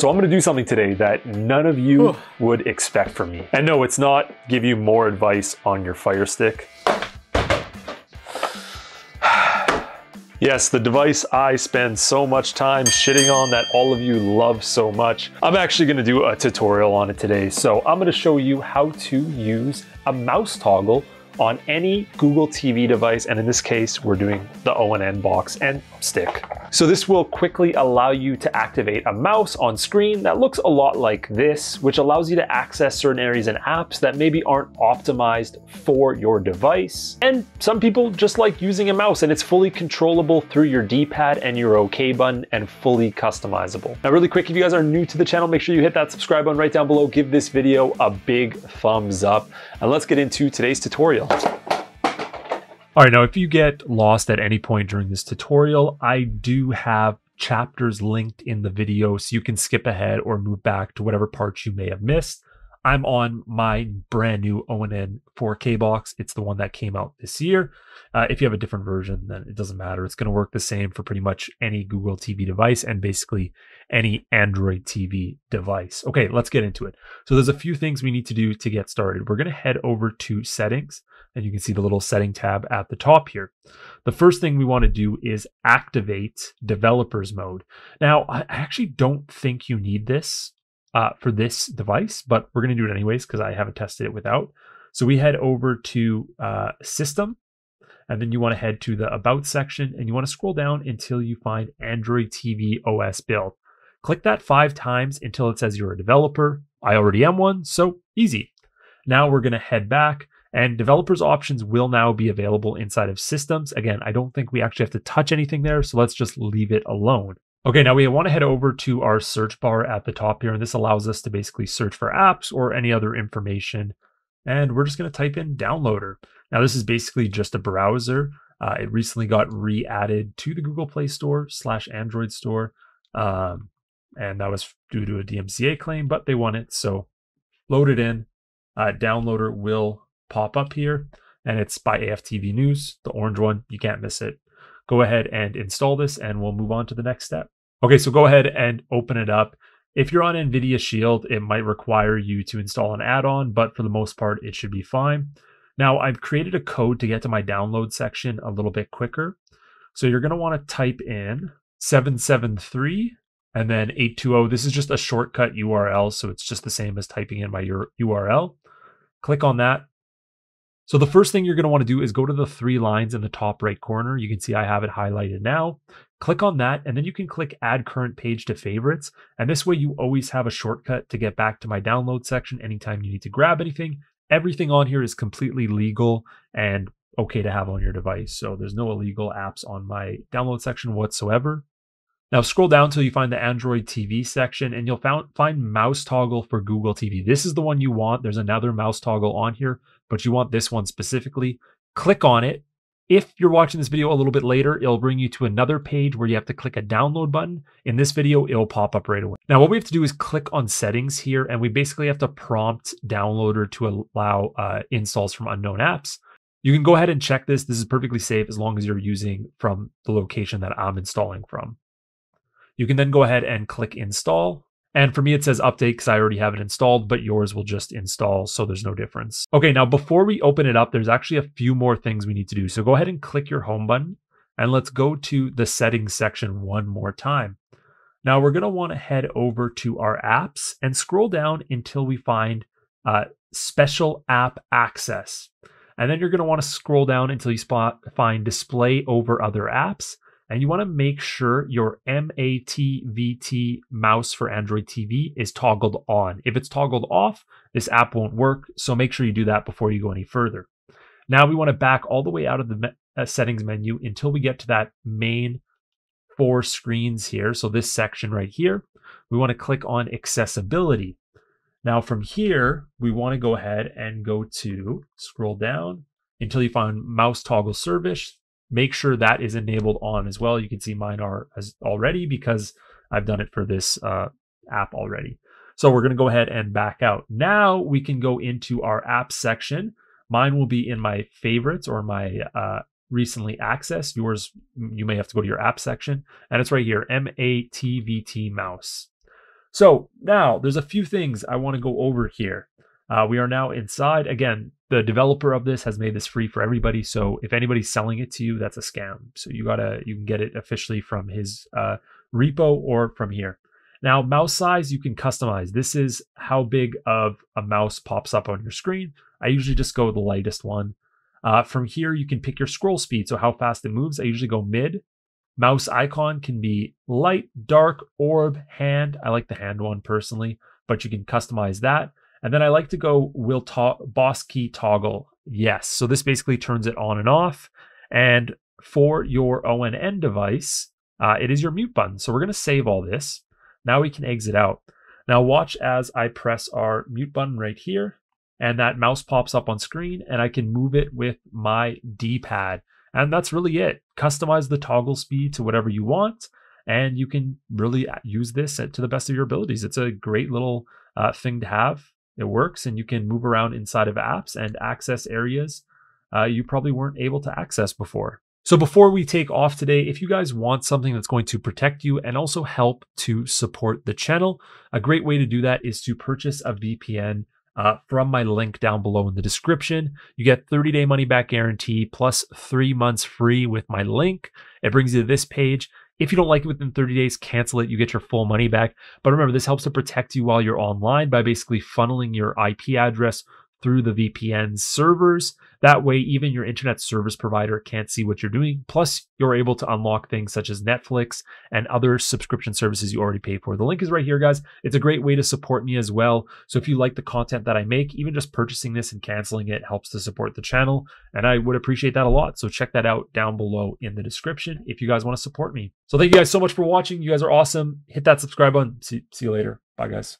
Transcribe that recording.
So I'm gonna do something today that none of you would expect from me. And no, it's not give you more advice on your Fire Stick. Yes, the device I spend so much time shitting on that all of you love so much. I'm actually gonna do a tutorial on it today. So I'm gonna show you how to use a mouse toggle on any Google TV device, and in this case, we're doing the ONN box and stick. So this will quickly allow you to activate a mouse on screen that looks a lot like this, which allows you to access certain areas and apps that maybe aren't optimized for your device. And some people just like using a mouse and it's fully controllable through your D-pad and your OK button and fully customizable. Now really quick, if you guys are new to the channel, make sure you hit that subscribe button right down below, give this video a big thumbs up, and let's get into today's tutorial. All right, now if you get lost at any point during this tutorial, I do have chapters linked in the video so you can skip ahead or move back to whatever parts you may have missed. I'm on my brand new ONN 4K box. It's the one that came out this year. Uh, if you have a different version, then it doesn't matter. It's going to work the same for pretty much any Google TV device and basically any Android TV device. Okay, let's get into it. So there's a few things we need to do to get started. We're going to head over to settings and you can see the little setting tab at the top here. The first thing we want to do is activate developers mode. Now, I actually don't think you need this uh, for this device, but we're going to do it anyways because I haven't tested it without. So we head over to uh, system and then you want to head to the about section and you want to scroll down until you find Android TV OS build. Click that five times until it says you're a developer. I already am one, so easy. Now we're going to head back and developers options will now be available inside of systems. Again, I don't think we actually have to touch anything there, so let's just leave it alone. Okay, now we want to head over to our search bar at the top here, and this allows us to basically search for apps or any other information. And we're just going to type in downloader. Now, this is basically just a browser. Uh, it recently got re-added to the Google Play Store slash Android Store. Um, and that was due to a DMCA claim, but they won it. So load it in. Uh, downloader will pop up here and it's by AFTV News, the orange one. You can't miss it. Go ahead and install this and we'll move on to the next step. Okay, so go ahead and open it up. If you're on NVIDIA Shield, it might require you to install an add-on, but for the most part, it should be fine. Now, I've created a code to get to my download section a little bit quicker. So you're going to want to type in 773 and then 820. This is just a shortcut URL, so it's just the same as typing in my URL. Click on that, so the first thing you're going to want to do is go to the three lines in the top right corner. You can see I have it highlighted now. Click on that, and then you can click Add Current Page to Favorites. And this way you always have a shortcut to get back to my download section anytime you need to grab anything. Everything on here is completely legal and okay to have on your device. So there's no illegal apps on my download section whatsoever. Now scroll down until you find the Android TV section and you'll found, find mouse toggle for Google TV. This is the one you want. There's another mouse toggle on here, but you want this one specifically. Click on it. If you're watching this video a little bit later, it'll bring you to another page where you have to click a download button. In this video, it'll pop up right away. Now, what we have to do is click on settings here, and we basically have to prompt downloader to allow uh, installs from unknown apps. You can go ahead and check this. This is perfectly safe as long as you're using from the location that I'm installing from. You can then go ahead and click install. And for me, it says update because I already have it installed, but yours will just install, so there's no difference. Okay, now before we open it up, there's actually a few more things we need to do. So go ahead and click your home button, and let's go to the settings section one more time. Now we're going to want to head over to our apps and scroll down until we find uh, special app access. And then you're going to want to scroll down until you spot, find display over other apps and you want to make sure your MATVT mouse for Android TV is toggled on. If it's toggled off, this app won't work, so make sure you do that before you go any further. Now we want to back all the way out of the me- uh, settings menu until we get to that main four screens here. So this section right here, we want to click on accessibility. Now from here, we want to go ahead and go to scroll down until you find mouse toggle service make sure that is enabled on as well. You can see mine are as already because I've done it for this uh, app already. So we're going to go ahead and back out. Now we can go into our app section. Mine will be in my favorites or my uh, recently accessed. Yours, you may have to go to your app section, and it's right here, MATVT mouse. So now there's a few things I want to go over here. Uh, we are now inside. Again, the developer of this has made this free for everybody. So if anybody's selling it to you, that's a scam. So you gotta you can get it officially from his uh, repo or from here. Now, mouse size you can customize. This is how big of a mouse pops up on your screen. I usually just go the lightest one. Uh, from here, you can pick your scroll speed, so how fast it moves. I usually go mid. Mouse icon can be light, dark, orb, hand. I like the hand one personally, but you can customize that. And then I like to go will to- boss key toggle. Yes. So this basically turns it on and off. And for your ONN device, uh, it is your mute button. So we're going to save all this. Now we can exit out. Now watch as I press our mute button right here and that mouse pops up on screen and I can move it with my D-pad. And that's really it. Customize the toggle speed to whatever you want and you can really use this to the best of your abilities. It's a great little uh, thing to have. It works and you can move around inside of apps and access areas uh, you probably weren't able to access before. So before we take off today, if you guys want something that's going to protect you and also help to support the channel, a great way to do that is to purchase a VPN uh, from my link down below in the description. You get 30 day money back guarantee plus three months free with my link. It brings you to this page. If you don't like it within 30 days, cancel it. You get your full money back. But remember, this helps to protect you while you're online by basically funneling your IP address through the VPN servers. That way, even your internet service provider can't see what you're doing. Plus, you're able to unlock things such as Netflix and other subscription services you already pay for. The link is right here, guys. It's a great way to support me as well. So if you like the content that I make, even just purchasing this and canceling it helps to support the channel. And I would appreciate that a lot. So check that out down below in the description if you guys want to support me. So thank you guys so much for watching. You guys are awesome. Hit that subscribe button. See, see you later. Bye, guys.